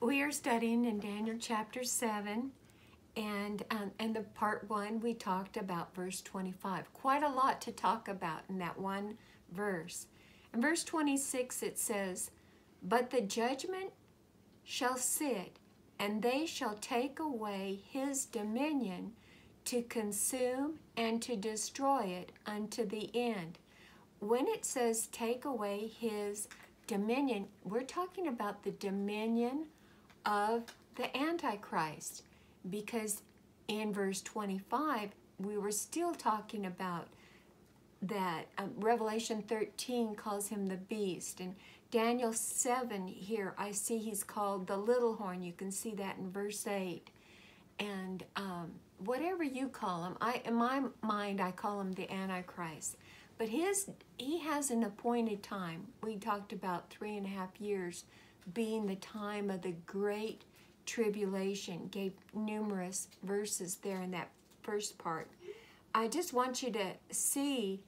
we are studying in Daniel chapter 7, and um, and the part one we talked about verse 25. Quite a lot to talk about in that one verse. In verse 26 it says, "But the judgment shall sit, and they shall take away his dominion to consume and to destroy it unto the end." When it says take away his dominion, we're talking about the dominion of the Antichrist because in verse 25, we were still talking about that. Um, Revelation 13 calls him the beast. And Daniel 7 here, I see he's called the little horn. You can see that in verse 8. And um, whatever you call him, I in my mind, I call him the Antichrist. But his he has an appointed time. We talked about three and a half years being the time of the great tribulation. Gave numerous verses there in that first part. I just want you to see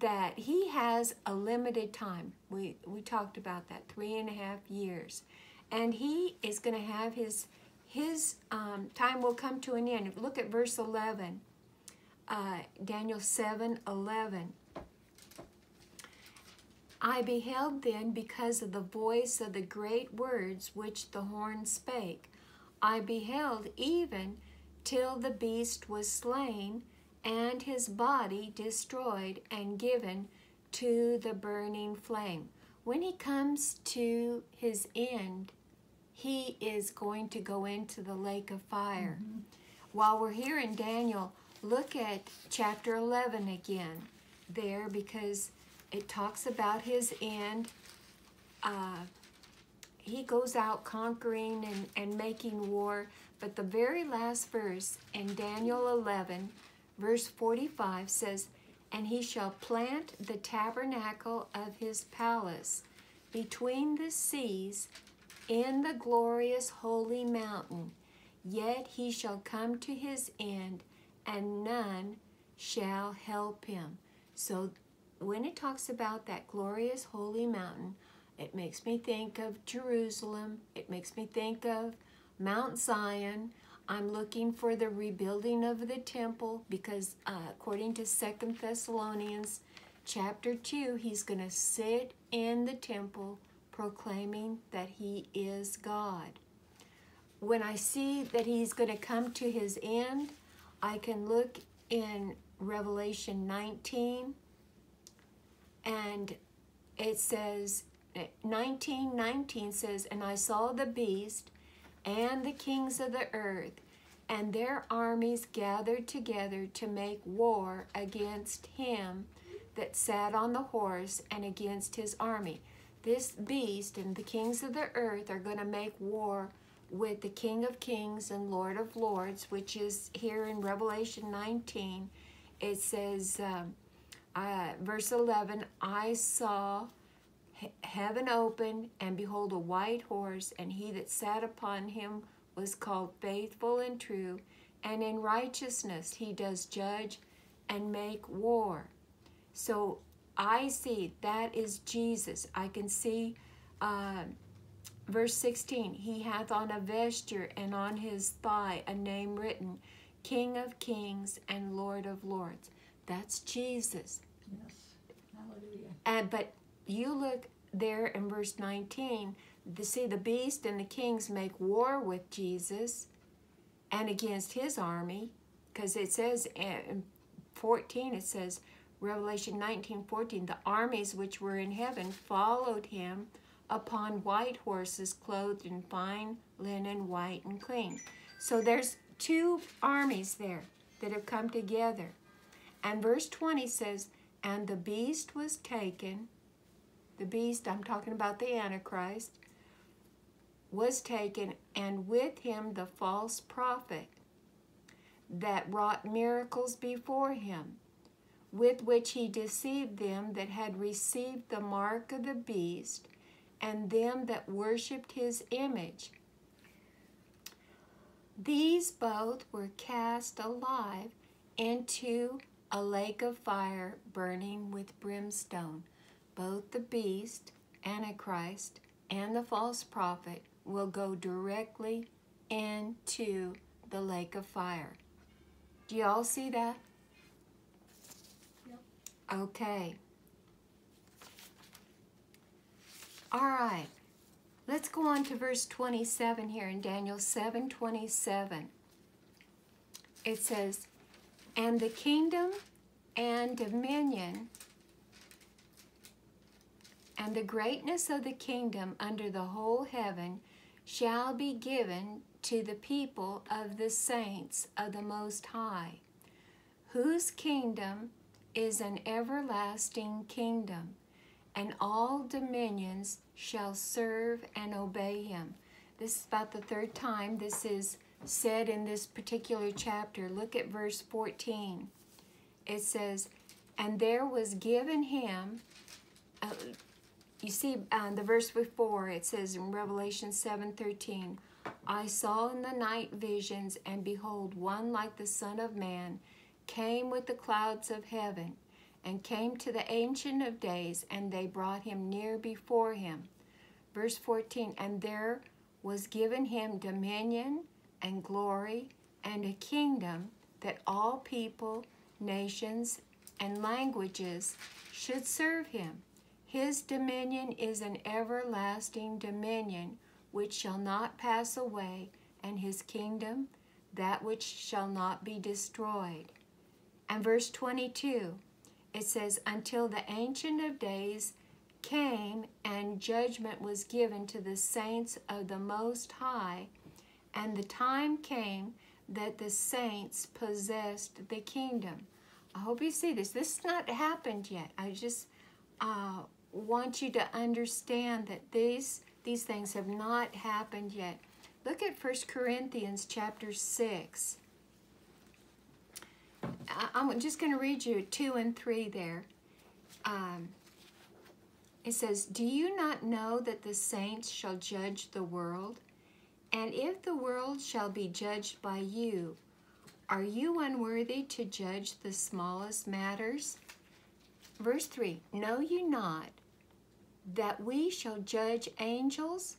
that he has a limited time. We we talked about that three and a half years, and he is going to have his his um, time will come to an end. Look at verse eleven, uh, Daniel seven eleven. I beheld then because of the voice of the great words which the horn spake. I beheld even till the beast was slain, and his body destroyed and given to the burning flame. When he comes to his end, he is going to go into the lake of fire. Mm-hmm. While we're here in Daniel, look at chapter 11 again there because it talks about his end. Uh, he goes out conquering and, and making war. But the very last verse in Daniel 11, verse 45 says, And he shall plant the tabernacle of his palace between the seas in the glorious holy mountain. Yet he shall come to his end, and none shall help him. So when it talks about that glorious holy mountain, it makes me think of Jerusalem. It makes me think of Mount Zion. I'm looking for the rebuilding of the temple because uh, according to Second Thessalonians chapter 2, he's going to sit in the temple proclaiming that he is God. When I see that he's going to come to his end, I can look in Revelation 19 and it says 1919 says and i saw the beast and the kings of the earth and their armies gathered together to make war against him that sat on the horse and against his army. This beast and the kings of the earth are going to make war with the king of kings and lord of lords which is here in revelation 19 it says um, uh, verse 11 I saw heaven open, and behold, a white horse, and he that sat upon him was called faithful and true, and in righteousness he does judge and make war. So I see that is Jesus. I can see uh, verse 16 He hath on a vesture and on his thigh a name written, King of kings and Lord of lords. That's Jesus. Hallelujah. And but you look there in verse 19, to see the beast and the kings make war with Jesus and against his army, because it says in 14, it says, Revelation 19, 14, the armies which were in heaven followed him upon white horses clothed in fine linen, white and clean. So there's two armies there that have come together. And verse 20 says, and the beast was taken, the beast, I'm talking about the Antichrist, was taken, and with him the false prophet that wrought miracles before him, with which he deceived them that had received the mark of the beast, and them that worshipped his image. These both were cast alive into a lake of fire burning with brimstone. Both the beast, Antichrist, and the false prophet will go directly into the lake of fire. Do you all see that? Yep. Okay. All right. Let's go on to verse 27 here in Daniel 7 27. It says, And the kingdom and dominion and the greatness of the kingdom under the whole heaven shall be given to the people of the saints of the Most High, whose kingdom is an everlasting kingdom, and all dominions shall serve and obey him. This is about the third time this is said in this particular chapter. Look at verse 14. It says, And there was given him, uh, you see uh, the verse before, it says in Revelation 7:13, I saw in the night visions, and behold, one like the Son of Man came with the clouds of heaven, and came to the Ancient of Days, and they brought him near before him. Verse 14, and there was given him dominion and glory and a kingdom that all people, nations, and languages should serve him. His dominion is an everlasting dominion which shall not pass away, and his kingdom that which shall not be destroyed. And verse 22, it says, Until the Ancient of Days came and judgment was given to the saints of the Most High, and the time came that the saints possessed the kingdom. I hope you see this. This has not happened yet. I just uh, want you to understand that these these things have not happened yet. Look at 1 Corinthians chapter 6. I- I'm just going to read you 2 and 3 there. Um, it says, Do you not know that the saints shall judge the world? And if the world shall be judged by you, are you unworthy to judge the smallest matters? Verse 3 Know you not that we shall judge angels?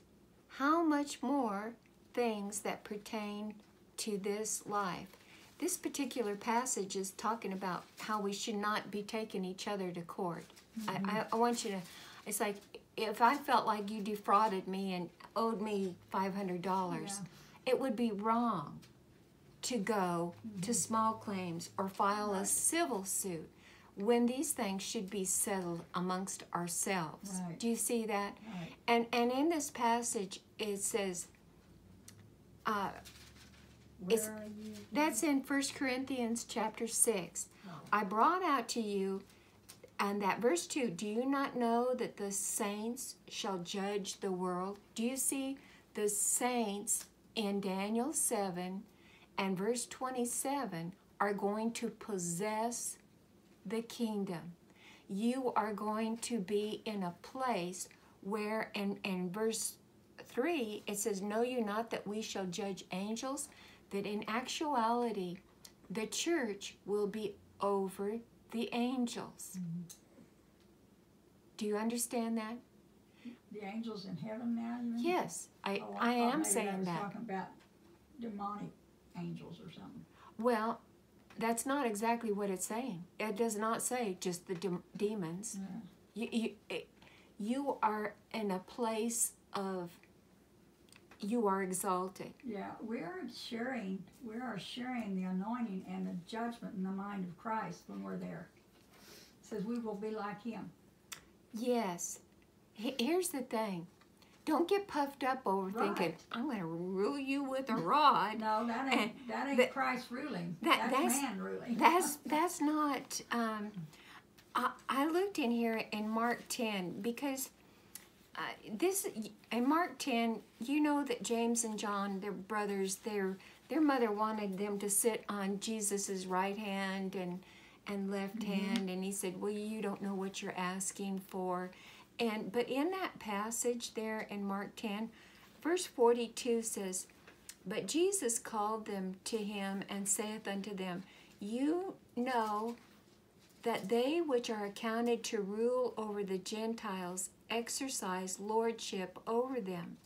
How much more things that pertain to this life? This particular passage is talking about how we should not be taking each other to court. I, I, mm-hmm. I want you to, it's like if I felt like you defrauded me and owed me $500, Yeah. it would be wrong to go to small claims or file a civil suit when these things should be settled amongst ourselves. Right. Do you see that? Right. And and in this passage it says uh, Where It's- are you? that's in 1 Corinthians chapter 6. Oh. I brought out to you and that verse 2 do you not know that the saints shall judge the world? Do you see the saints in Daniel 7 and verse 27 are going to possess the kingdom? You are going to be in a place where, in, in verse 3, it says, Know you not that we shall judge angels? That in actuality, the church will be over the angels. Mm-hmm. Do you understand that? The angels in heaven now? Yes, I, Oh, I thought am saying was that. talking about demonic angels or something. Well, that's not exactly what it's saying. It does not say just the dem- demons. Yeah. You, you, it, you are in a place of, you are exalted. Yeah, we are sharing, we are sharing the anointing and the judgment in the mind of Christ when we're there. It says we will be like him. Yes. Here's the thing. Don't get puffed up over thinking, I'm going to rule you with a rod. No, that ain't that ain't that- Christ ruling. that- that's, that's- man ruling. That's that's not. Um, I, I looked in here in Mark ten because uh, this in Mark ten, you know that James and John, their brothers, their their mother wanted them to sit on Jesus's right hand and and left hand, and he said, "Well, you don't know what you're asking for." And but in that passage there in Mark ten, verse forty two says. But Jesus called them to him and saith unto them, You know that they which are accounted to rule over the Gentiles exercise lordship over them,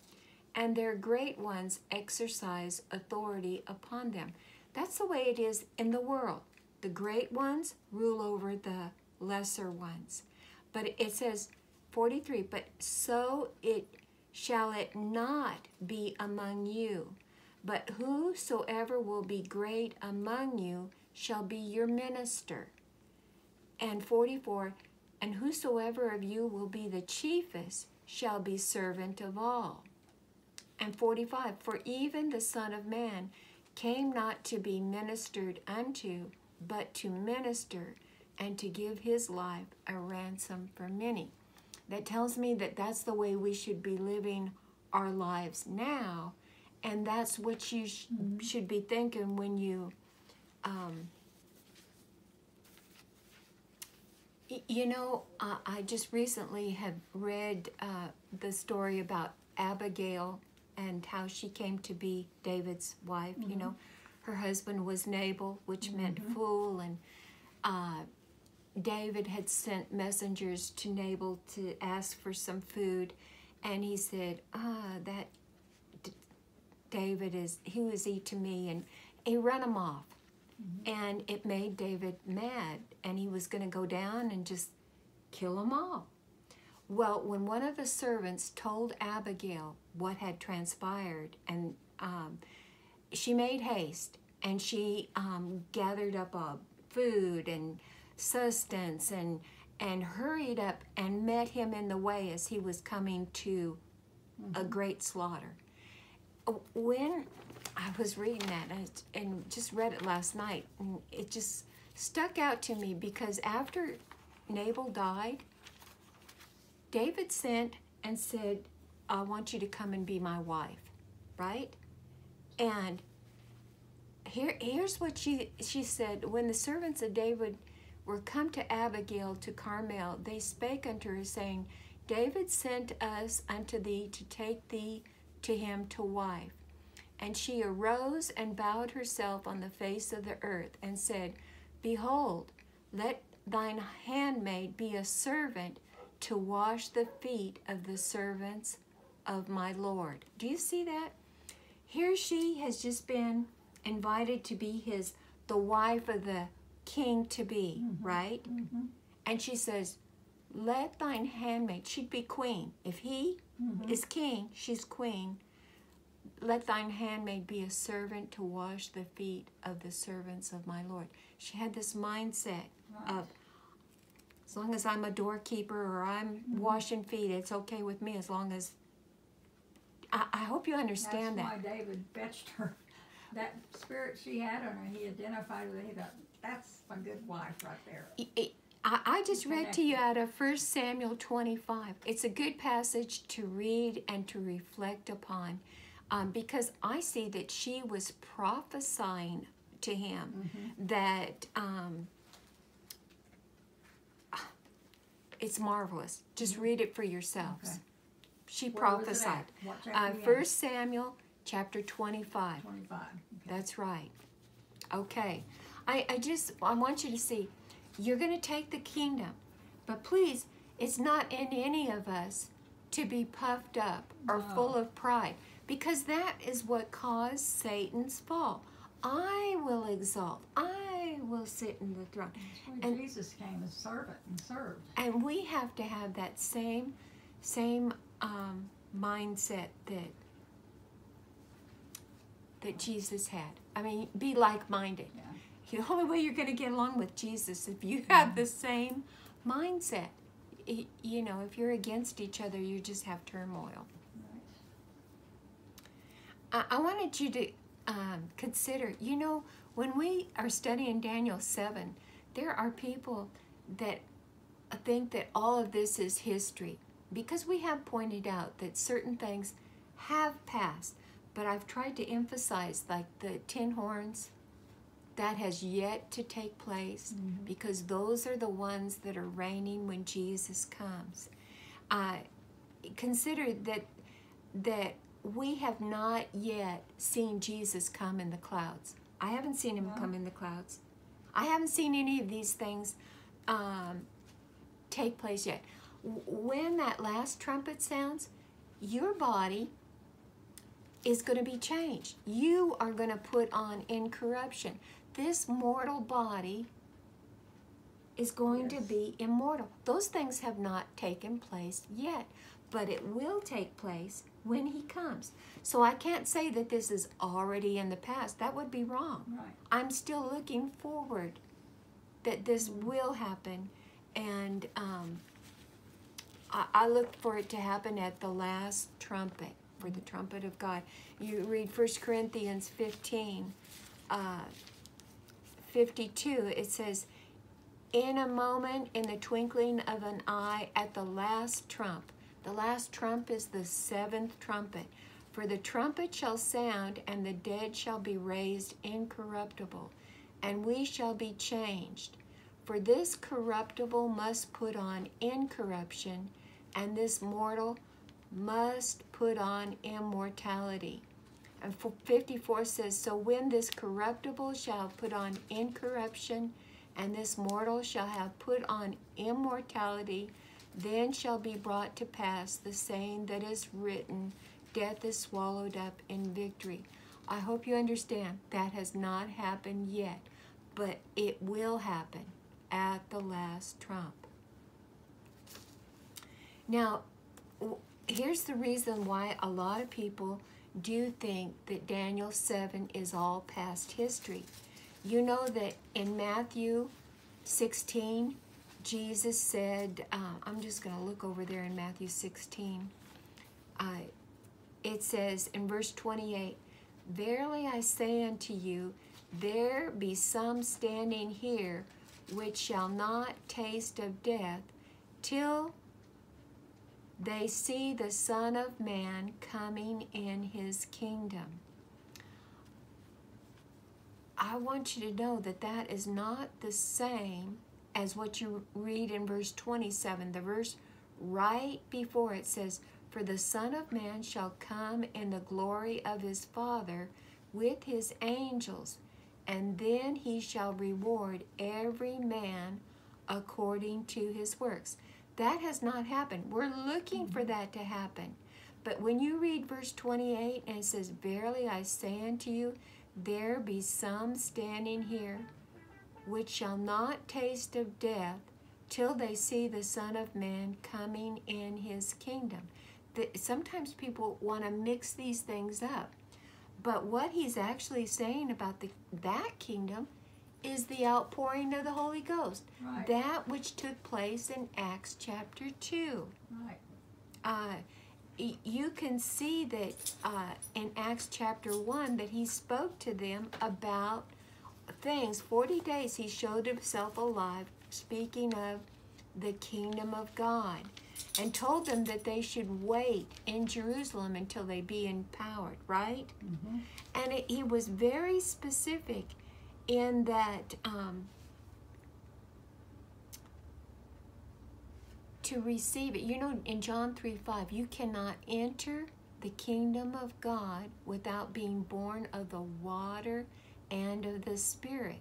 and their great ones exercise authority upon them. That's the way it is in the world. The great ones rule over the lesser ones. But it says 43, but so it shall it not be among you. But whosoever will be great among you shall be your minister. And 44, and whosoever of you will be the chiefest shall be servant of all. And 45, for even the Son of Man came not to be ministered unto, but to minister and to give his life a ransom for many. That tells me that that's the way we should be living our lives now. And that's what you sh- mm-hmm. should be thinking when you, um, you know, uh, I just recently have read uh, the story about Abigail and how she came to be David's wife. Mm-hmm. You know, her husband was Nabal, which mm-hmm. meant fool, and uh, David had sent messengers to Nabal to ask for some food, and he said, "Ah, that D- David is he who is he to me?" And he ran him off, mm-hmm. And it made David mad, and he was going to go down and just kill them all. Well, when one of the servants told Abigail what had transpired, and um, she made haste and she um, gathered up uh, food and sustenance and and hurried up and met him in the way as he was coming to mm-hmm. a great slaughter. When I was reading that uh, and, and just read it last night, and it just stuck out to me because after Nabal died, David sent and said, I want you to come and be my wife, right? And here, here's what she, she said When the servants of David were come to Abigail to Carmel, they spake unto her, saying, David sent us unto thee to take thee to him to wife. And she arose and bowed herself on the face of the earth, and said, Behold, let thine handmaid be a servant to wash the feet of the servants of my Lord. Do you see that? Here she has just been invited to be his the wife of the king to be, mm-hmm. right? Mm-hmm. And she says, Let thine handmaid, she'd be queen. If he mm-hmm. is king, she's queen. Let thine handmaid be a servant to wash the feet of the servants of my Lord. She had this mindset right. of as long as I'm a doorkeeper or I'm mm-hmm. washing feet, it's okay with me as long as. I, I hope you understand that's that. That's why David fetched her. That spirit she had on her, he identified with it. thought, that's a good wife right there. It, it, I, I just read to you out of 1 Samuel 25. It's a good passage to read and to reflect upon um, because I see that she was prophesying to him mm-hmm. that um, It's marvelous. Just read it for yourselves. Okay. She Where prophesied. Uh, First Samuel chapter 25. 25. Okay. That's right. Okay. I, I just I want you to see you're going to take the kingdom. But please, it's not in any of us to be puffed up or no. full of pride because that is what caused Satan's fall. I will exalt. I will sit in the throne. and Jesus came as servant and served. And we have to have that same same um, mindset that that Jesus had. I mean, be like-minded. Yeah. The only way you're going to get along with Jesus if you have yeah. the same mindset. You know, if you're against each other, you just have turmoil. I, I wanted you to um, consider, you know, when we are studying Daniel 7, there are people that think that all of this is history because we have pointed out that certain things have passed. But I've tried to emphasize, like the ten horns, that has yet to take place mm-hmm. because those are the ones that are reigning when Jesus comes. Uh, consider that that we have not yet seen Jesus come in the clouds. I haven't seen him no. come in the clouds. I haven't seen any of these things um, take place yet. when that last trumpet sounds, your body is going to be changed. You are going to put on incorruption. This mortal body is going to be immortal. Those things have not taken place yet, but it will take place when he comes. So I can't say that this is already in the past. That would be wrong. Right. I'm still looking forward that this will happen, and um, I, I look for it to happen at the last trumpet, for the trumpet of God. You read 1 Corinthians 15, uh, 52, it says, In a moment, in the twinkling of an eye, at the last trump. The last trump is the seventh trumpet. For the trumpet shall sound, and the dead shall be raised incorruptible, and we shall be changed. For this corruptible must put on incorruption, and this mortal must put on immortality. And 54 says, So when this corruptible shall put on incorruption, and this mortal shall have put on immortality, then shall be brought to pass the saying that is written, Death is swallowed up in victory. I hope you understand that has not happened yet, but it will happen at the last trump. Now, here's the reason why a lot of people do think that Daniel 7 is all past history. You know that in Matthew 16, Jesus said, uh, I'm just going to look over there in Matthew 16. Uh, it says in verse 28 Verily I say unto you, there be some standing here which shall not taste of death till they see the Son of Man coming in his kingdom. I want you to know that that is not the same as what you read in verse 27. The verse right before it says, For the Son of Man shall come in the glory of his Father with his angels, and then he shall reward every man according to his works. That has not happened. We're looking for that to happen. But when you read verse 28 and it says, Verily I say unto you, there be some standing here which shall not taste of death till they see the Son of Man coming in his kingdom. The, sometimes people want to mix these things up. But what he's actually saying about the, that kingdom is the outpouring of the Holy Ghost. Right. That which took place in Acts chapter 2 Right. uh, you can see that uh, in Acts chapter 1 that he spoke to them about things. 40 days he showed himself alive, speaking of the kingdom of God, and told them that they should wait in Jerusalem until they be empowered, right? Mm-hmm. And it, he was very specific in that um, to receive it. You know, in John 3 5, you cannot enter the kingdom of God without being born of the water and of the Spirit.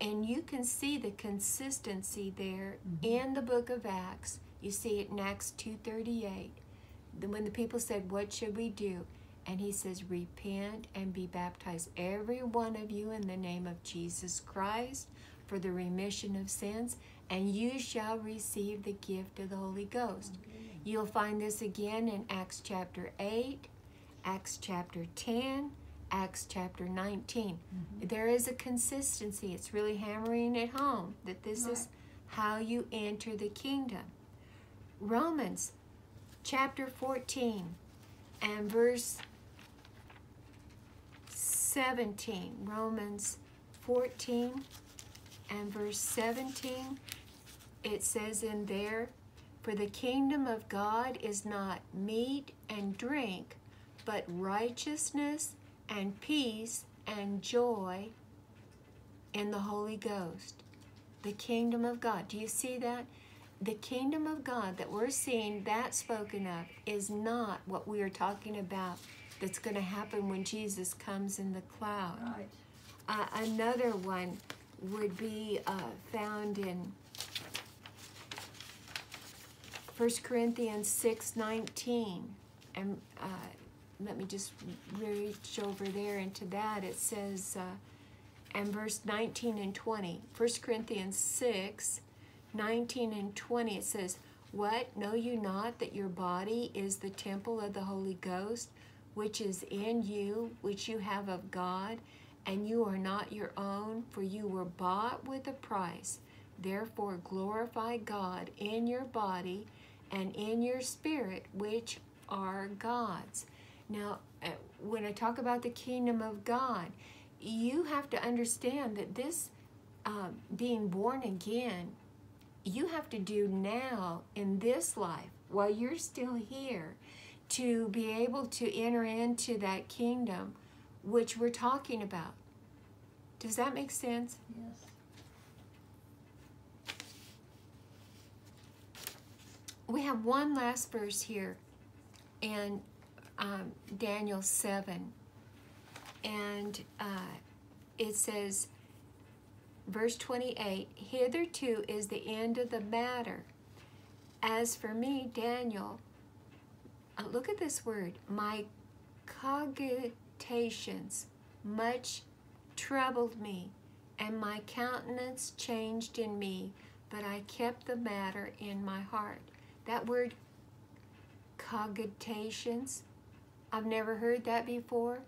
And you can see the consistency there mm-hmm. in the book of Acts. You see it in Acts 2.38. Then When the people said, what should we do? And he says, repent and be baptized, every one of you in the name of Jesus Christ for the remission of sins, and you shall receive the gift of the Holy Ghost. You'll find this again in Acts chapter 8, Acts chapter 10, Acts chapter 19. Mm-hmm. There is a consistency. It's really hammering it home that this is how you enter the kingdom. Romans chapter 14 and verse 17. Romans 14 and verse 17. It says in there, For the kingdom of God is not meat and drink, but righteousness and peace and joy in the Holy Ghost. The kingdom of God. Do you see that? The kingdom of God that we're seeing that spoken of is not what we are talking about that's going to happen when Jesus comes in the cloud. Right. Uh, another one would be uh, found in 1 Corinthians 6 19. And uh, let me just reach over there into that. It says, uh, and verse 19 and 20. 1 Corinthians 6 19 and 20. It says, What? Know you not that your body is the temple of the Holy Ghost, which is in you, which you have of God, and you are not your own, for you were bought with a price. Therefore, glorify God in your body and in your spirit, which are God's. Now, uh, when I talk about the kingdom of God, you have to understand that this uh, being born again, you have to do now in this life while you're still here to be able to enter into that kingdom which we're talking about. Does that make sense? Yes. We have one last verse here in um, Daniel 7. And uh, it says, verse 28 Hitherto is the end of the matter. As for me, Daniel, uh, look at this word, my cogitations much troubled me, and my countenance changed in me, but I kept the matter in my heart. That word cogitations, I've never heard that before.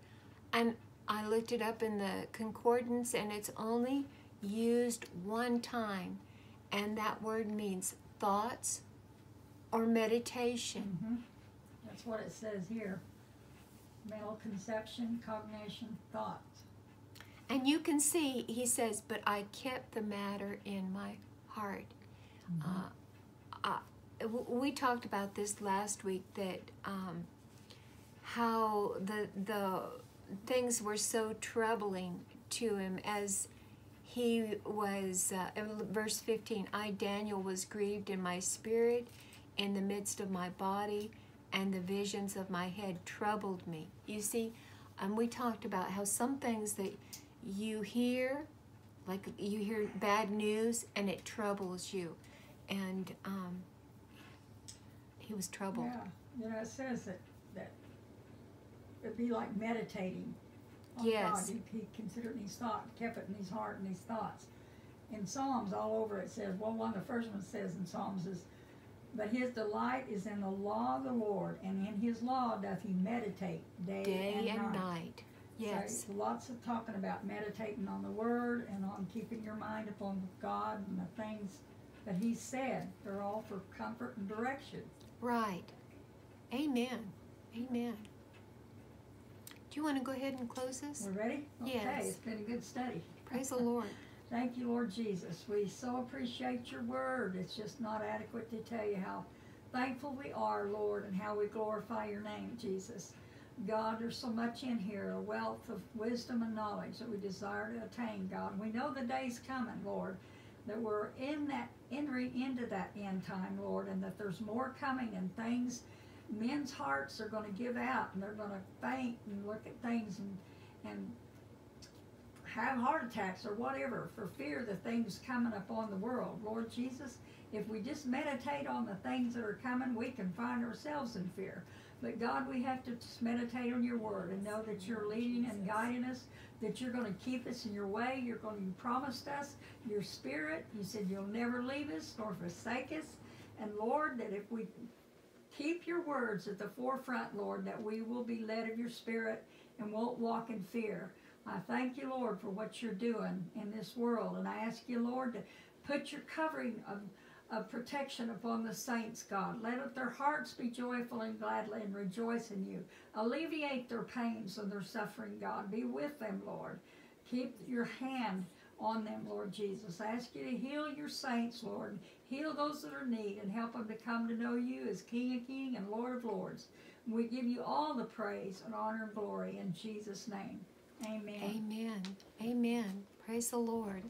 And I looked it up in the concordance and it's only used one time. And that word means thoughts or meditation. Mm-hmm. That's what it says here. Mental conception, cognition, thoughts. And you can see, he says, but I kept the matter in my heart. Mm-hmm. Uh, we talked about this last week that um, how the the things were so troubling to him as he was uh, verse 15 i daniel was grieved in my spirit in the midst of my body and the visions of my head troubled me you see and we talked about how some things that you hear like you hear bad news and it troubles you and um, he was troubled. Yeah, you know, it says that it'd be like meditating on yes. God. He, he considered his thought, kept it in his heart and his thoughts. In Psalms, all over it says, well, one of the first ones says in Psalms is, but his delight is in the law of the Lord, and in his law doth he meditate day, day and, and night. night. Yes. So lots of talking about meditating on the Word and on keeping your mind upon God and the things that He said. They're all for comfort and direction. Right. Amen. Amen. Do you want to go ahead and close this? We're ready? Okay, Yes. it's been a good study. Praise the Lord. Thank you, Lord Jesus. We so appreciate your word. It's just not adequate to tell you how thankful we are, Lord, and how we glorify your name, Jesus. God, there's so much in here, a wealth of wisdom and knowledge that we desire to attain, God. We know the day's coming, Lord, that we're in that entering into that end time, Lord, and that there's more coming and things men's hearts are going to give out and they're going to faint and look at things and and have heart attacks or whatever for fear of the things coming upon the world. Lord Jesus, if we just meditate on the things that are coming, we can find ourselves in fear. But God, we have to just meditate on your word and know that you're leading and guiding us, that you're going to keep us in your way. You're going to, you promised us your spirit. You said you'll never leave us nor forsake us. And Lord, that if we keep your words at the forefront, Lord, that we will be led of your spirit and won't walk in fear. I thank you, Lord, for what you're doing in this world. And I ask you, Lord, to put your covering of, of protection upon the saints, God. Let their hearts be joyful and gladly and rejoice in you. Alleviate their pains and their suffering, God. Be with them, Lord. Keep your hand on them, Lord Jesus. I ask you to heal your saints, Lord. Heal those that are in need and help them to come to know you as King of Kings and Lord of Lords. We give you all the praise and honor and glory in Jesus' name. Amen. Amen. Amen. Praise the Lord.